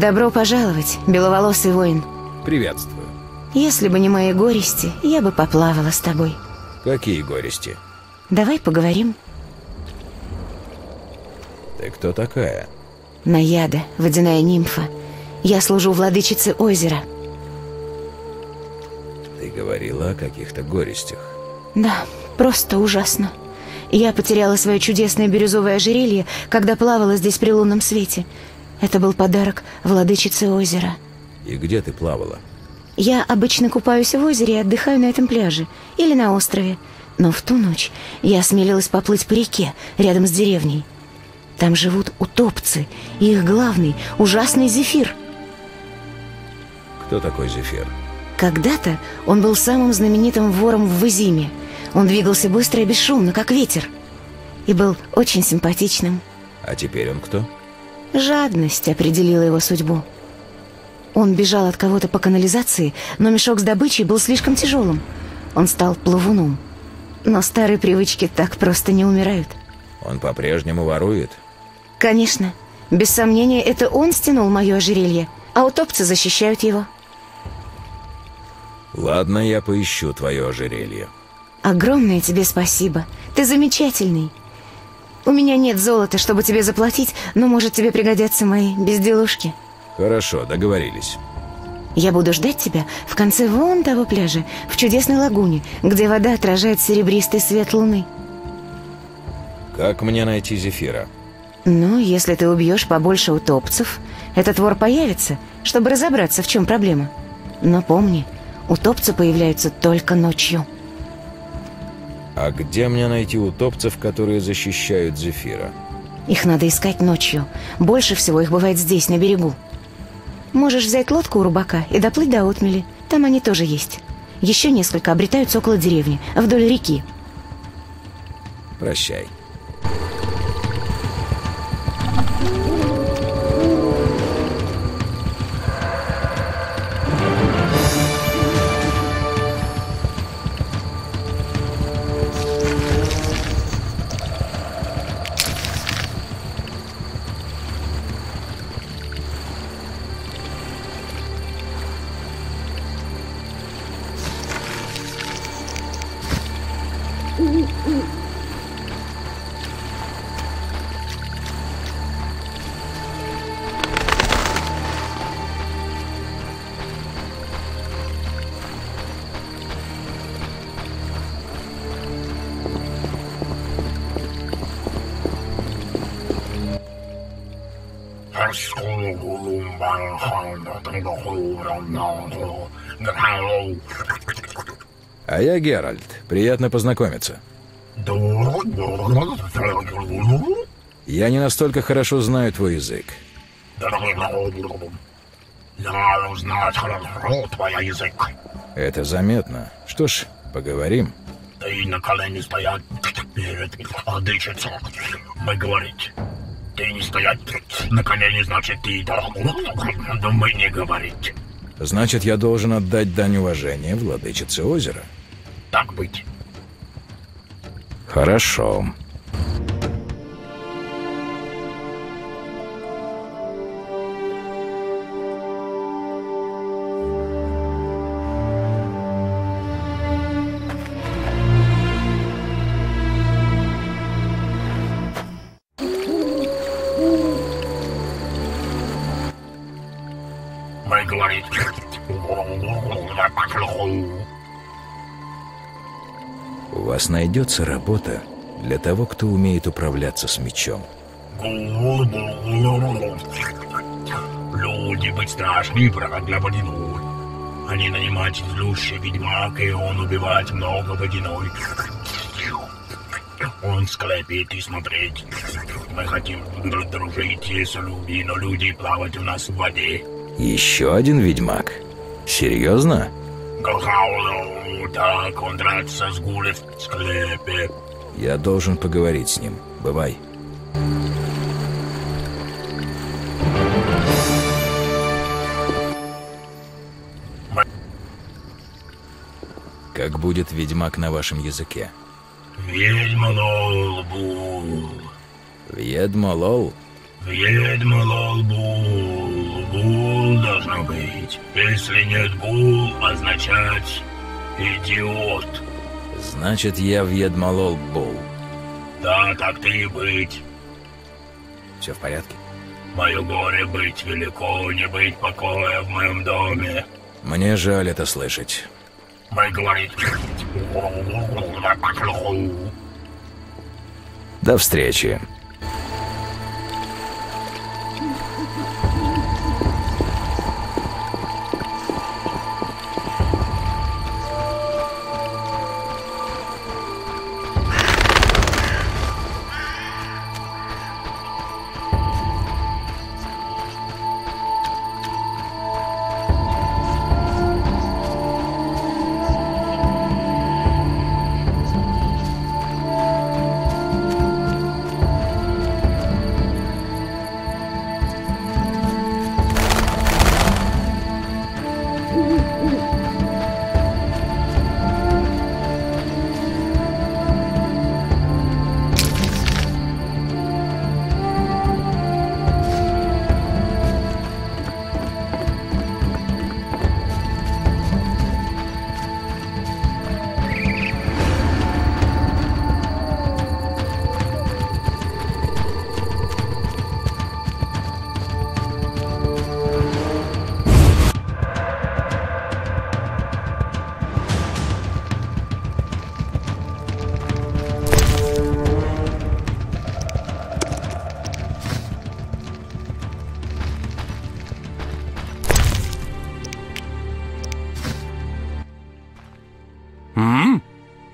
Добро пожаловать, беловолосый воин. Приветствую. Если бы не мои горести, я бы поплавала с тобой. Какие горести? Давай поговорим. Ты кто такая? Наяда, водяная нимфа. Я служу владычице озера. Ты говорила о каких-то горестях. Да, просто ужасно. Я потеряла свое чудесное бирюзовое ожерелье, когда плавала здесь при лунном свете. Это был подарок владычице озера. И где ты плавала? Я обычно купаюсь в озере и отдыхаю на этом пляже или на острове. Но в ту ночь я осмелилась поплыть по реке рядом с деревней. Там живут утопцы, и их главный — ужасный Зефир. Кто такой Зефир? Когда-то он был самым знаменитым вором в Вызиме. Он двигался быстро и бесшумно, как ветер. И был очень симпатичным. А теперь он кто? Жадность определила его судьбу. Он бежал от кого-то по канализации, но мешок с добычей был слишком тяжелым. Он стал плавуном. Но старые привычки так просто не умирают. Он по-прежнему ворует? Конечно. Без сомнения, это он стянул мое ожерелье, а утопцы защищают его. Ладно, я поищу твое ожерелье. Огромное тебе спасибо. Ты замечательный. У меня нет золота, чтобы тебе заплатить, но, может, тебе пригодятся мои безделушки. Хорошо, договорились. Я буду ждать тебя в конце вон того пляжа, в чудесной лагуне, где вода отражает серебристый свет луны. Как мне найти Зефира? Ну, если ты убьешь побольше утопцев, этот вор появится, чтобы разобраться, в чем проблема. Но помни, утопцы появляются только ночью. А где мне найти утопцев, которые защищают Зефира? Их надо искать ночью. Больше всего их бывает здесь, на берегу. Можешь взять лодку у рыбака и доплыть до отмели. Там они тоже есть. Еще несколько обретаются около деревни, вдоль реки. Прощай. А я Геральт. Приятно познакомиться. Я не настолько хорошо знаю твой язык. Я узнать хорошо твой язык. Это заметно. Что ж, поговорим. Ты на колени стоять перед владычицей. Мы говорить. Ты не стоять на колени, значит, ты мы не говорить. Значит, я должен отдать дань уважения владычице озера. Так быть. Хорошо. Найдется работа для того, кто умеет управляться с мечом. Люди быть страшны, для водяной. Они нанимать злющий ведьмак, и он убивать много водяной. Он склепит и смотреть. Мы хотим дружить с людьми, но люди плавать у нас в воде. Еще один ведьмак? Серьезно? Галхаулу, так он драться с гулей в склепе. Я должен поговорить с ним. Бывай. Как будет ведьмак на вашем языке? Ведьма лол-бул. Ведьма лол? Ведьма лол-бул. Гул должно быть. Если нет гул, означать идиот. Значит, я въедмолол Бул. Да, так ты и быть. Все в порядке? Мое горе быть велико, не быть покоя в моем доме. Мне жаль это слышать. Мы говорит... До встречи.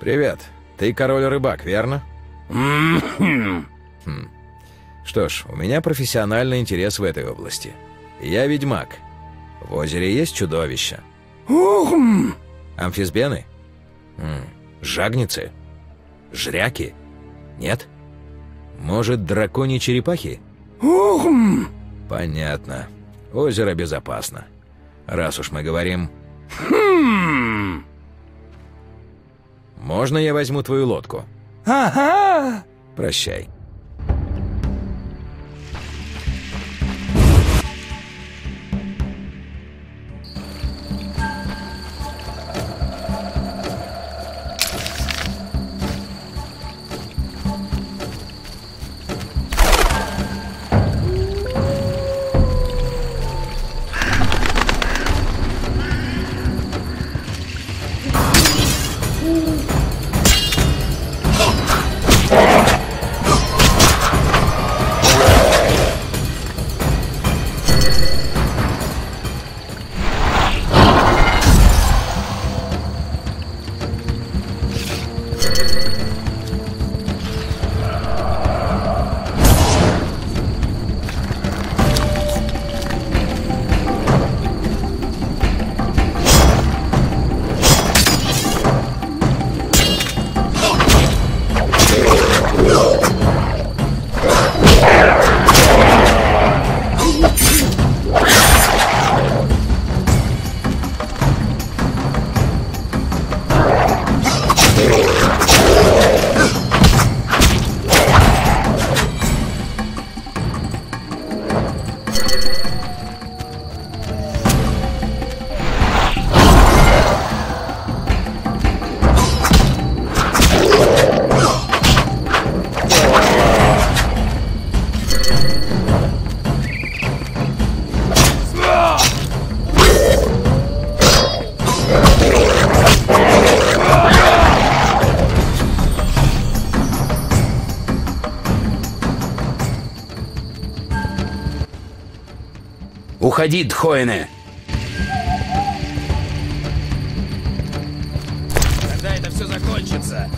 Привет. Ты король-рыбак, верно? Хм. Что ж, у меня профессиональный интерес в этой области. Я ведьмак. В озере есть чудовища. Амфисбены? М, Жагницы? Жряки? Нет? Может, драконьи черепахи? Понятно. Озеро безопасно. Раз уж мы говорим... Можно я возьму твою лодку? Ага. Прощай. Yeah. Уходи, Дхоине. Когда это все закончится?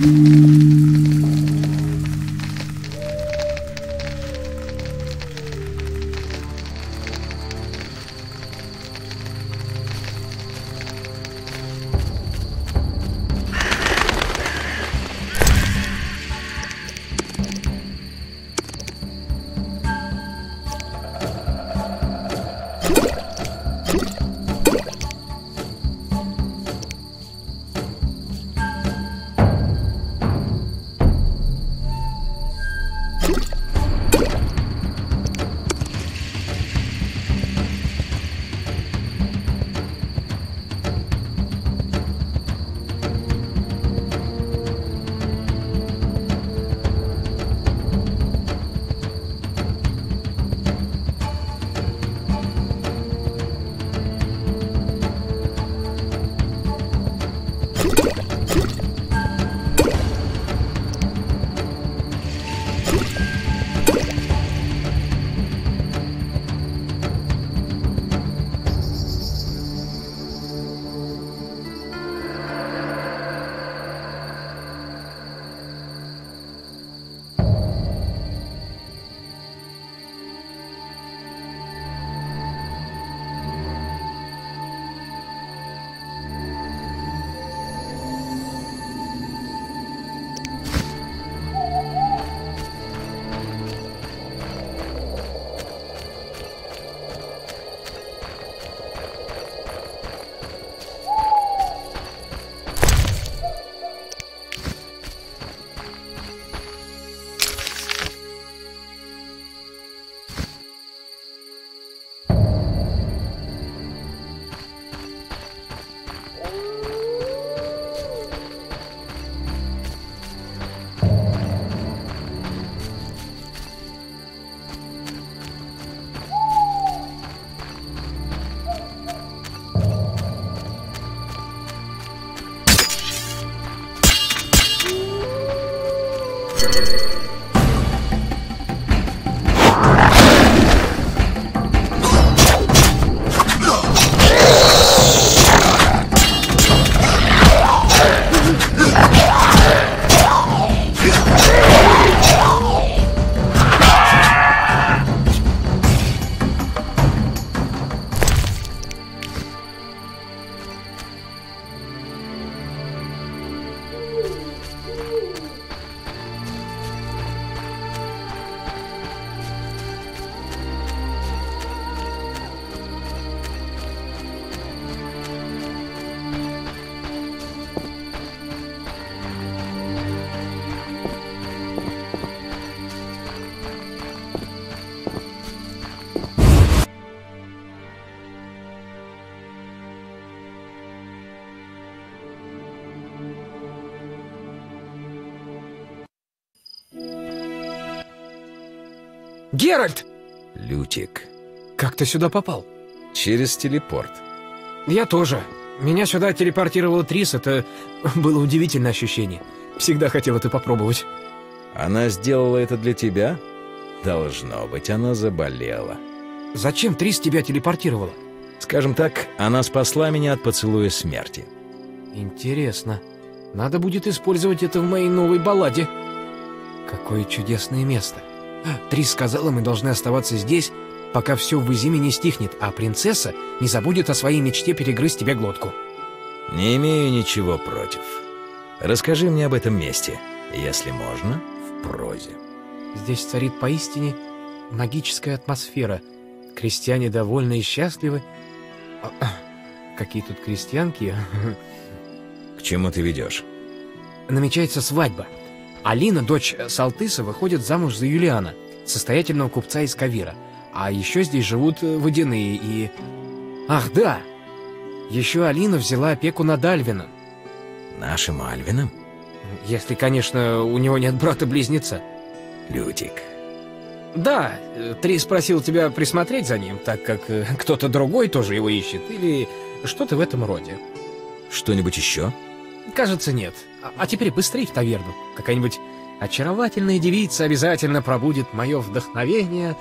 Mm-hmm. Геральт! Лютик. Как ты сюда попал? Через телепорт. Я тоже. Меня сюда телепортировала Трис, это было удивительное ощущение. Всегда хотел это попробовать. Она сделала это для тебя? Должно быть, она заболела. Зачем Трис тебя телепортировала? Скажем так, она спасла меня от поцелуя смерти. Интересно. Надо будет использовать это в моей новой балладе. Какое чудесное место. Трис сказала, мы должны оставаться здесь, пока все в Изиме не стихнет, а принцесса не забудет о своей мечте перегрызть тебе глотку. Не имею ничего против. Расскажи мне об этом месте, если можно, в прозе. Здесь царит поистине магическая атмосфера. Крестьяне довольны и счастливы. А, а, Какие тут крестьянки? К чему ты ведешь? Намечается свадьба. Алина, дочь Салтыса, выходит замуж за Юлиана, состоятельного купца из Кавира. А еще здесь живут э, водяные и... Ах, да! Еще Алина взяла опеку над Альвином. Нашим Альвином? Если, конечно, у него нет брата-близнеца. Лютик. Да, э, Три спросил тебя присмотреть за ним, так как э, кто-то другой тоже его ищет, или что-то в этом роде. Что-нибудь еще? Кажется, нет. А, а теперь быстрей в таверну. Какая-нибудь очаровательная девица обязательно пробудет мое вдохновение,